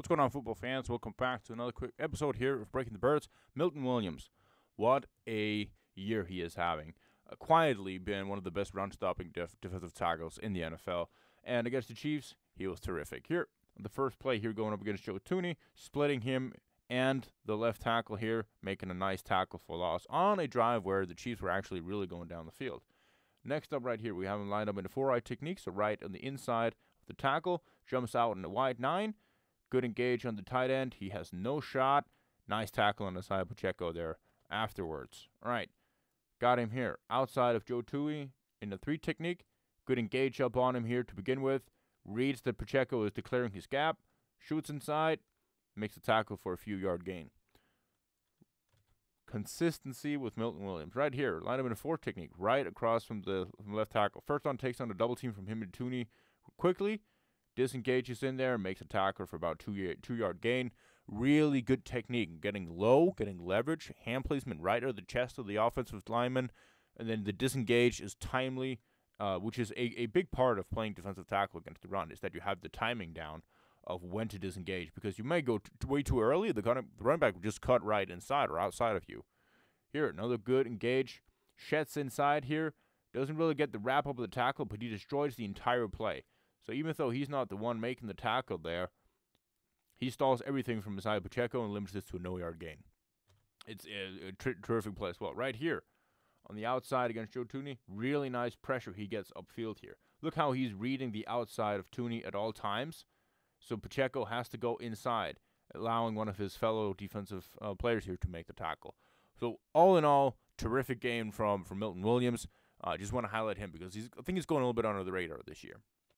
What's going on, football fans? Welcome back to another quick episode here of Breaking the Birds. Milton Williams, what a year he is having. Uh, quietly been one of the best run-stopping def- defensive tackles in the NFL. And against the Chiefs, he was terrific. Here, the first play here going up against Joe Thuney, splitting him and the left tackle here, making a nice tackle for loss on a drive where the Chiefs were actually really going down the field. Next up right here, we have him lined up in the four-eye technique, so right on the inside of the tackle, jumps out in the wide nine, Good engage on the tight end. He has no shot. Nice tackle on the side of Pacheco there afterwards. All right. Got him here. Outside of Joe Thuney in the three technique. Good engage up on him here to begin with. Reads that Pacheco is declaring his gap. Shoots inside. Makes a tackle for a few yard gain. Consistency with Milton Williams. Right here. Line up in a four technique. Right across from the left tackle. First on takes on a double team from him and Thuney quickly disengages in there, makes a tackle for about two two yard gain. Really good technique, getting low, getting leverage, hand placement right of the chest of the offensive lineman, and then the disengage is timely, uh, which is a, a big part of playing defensive tackle against the run, is that you have the timing down of when to disengage because you may go t- way too early. The, the running back will just cut right inside or outside of you. Here, another good engage. Shets inside here. Doesn't really get the wrap up of the tackle, but he destroys the entire play. So even though he's not the one making the tackle there, he stalls everything from Isaiah Pacheco and limits this to a no yard gain. It's a, a ter- terrific play as well. Right here on the outside against Joe Thuney, really nice pressure he gets upfield here. Look how he's reading the outside of Thuney at all times. So Pacheco has to go inside, allowing one of his fellow defensive uh, players here to make the tackle. So all in all, terrific game from from Milton Williams. I uh, just want to highlight him because he's I think he's going a little bit under the radar this year.